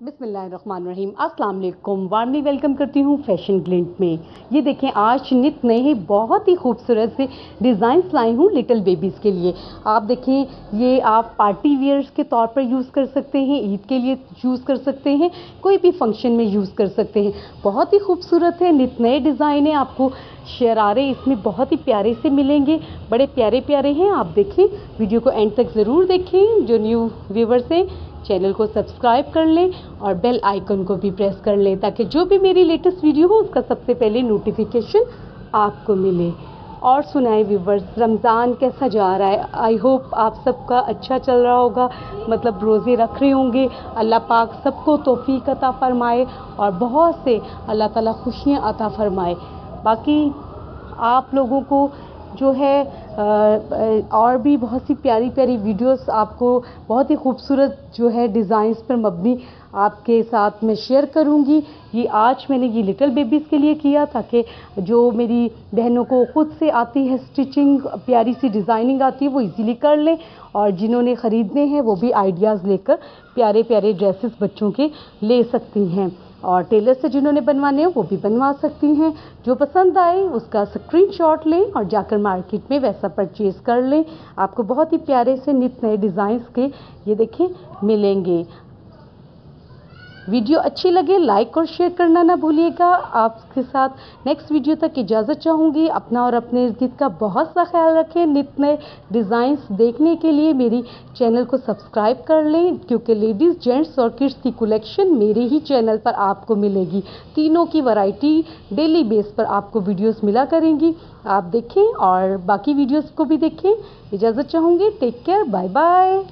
बिस्मिल्लाहिर्रहमानिर्रहीम। अस्सलाम warmly welcome करती हूँ फ़ैशन ग्लिंट में। ये देखें, आज नित नए बहुत ही खूबसूरत से डिज़ाइंस लाई हूँ लिटिल बेबीज़ के लिए। आप देखें, ये आप पार्टी वेयर्स के तौर पर यूज़ कर सकते हैं, ईद के लिए यूज़ कर सकते हैं, कोई भी फ़ंक्शन में यूज़ कर सकते हैं। बहुत ही खूबसूरत है, नित नए डिज़ाइन है आपको। शरारे इसमें बहुत ही प्यारे से मिलेंगे। बड़े प्यारे प्यारे हैं, आप देखें। वीडियो को एंड तक ज़रूर देखें, जो न्यू व्यूवर्स हैं। चैनल को सब्सक्राइब कर लें और बेल आइकन को भी प्रेस कर लें ताकि जो भी मेरी लेटेस्ट वीडियो हो, उसका सबसे पहले नोटिफिकेशन आपको मिले। और सुनाए व्यूवर्स रमज़ान कैसा जा रहा है? आई होप आप सबका अच्छा चल रहा होगा। मतलब रोज़े रख रहे होंगे। अल्लाह पाक सबको तोफ़ी अता फ़रमाए और बहुत से अल्लाह ताला खुशियाँ अता फ़रमाए। बाकी आप लोगों को जो है और भी बहुत सी प्यारी प्यारी वीडियोस आपको बहुत ही खूबसूरत जो है डिज़ाइंस पर मबनी आपके साथ मैं शेयर करूँगी। ये आज मैंने ये लिटिल बेबीज़ के लिए किया ताकि जो मेरी बहनों को ख़ुद से आती है स्टिचिंग प्यारी सी डिज़ाइनिंग आती है, वो इजीली कर लें। और जिन्होंने ख़रीदने हैं, वो भी आइडियाज़ लेकर प्यारे प्यारे ड्रेसेस बच्चों के ले सकती हैं। और टेलर से जिन्होंने बनवाने हैं, वो भी बनवा सकती हैं। जो पसंद आए, उसका स्क्रीनशॉट लें और जाकर मार्केट में वैसा परचेज़ कर लें। आपको बहुत ही प्यारे से नित नए डिज़ाइंस के, ये देखें, मिलेंगे। वीडियो अच्छी लगे लाइक और शेयर करना ना भूलिएगा। आपके साथ नेक्स्ट वीडियो तक इजाज़त चाहूँगी। अपना और अपने इर्द का बहुत सा ख्याल रखें। नित नए डिज़ाइंस देखने के लिए मेरी चैनल को सब्सक्राइब कर लें, क्योंकि लेडीज़ जेंट्स और किड्स की कलेक्शन मेरे ही चैनल पर आपको मिलेगी। तीनों की वैरायटी डेली बेस पर आपको वीडियोस मिला करेंगी। आप देखें और बाकी वीडियोस को भी देखें। इजाज़त चाहूँगी। Take care bye bye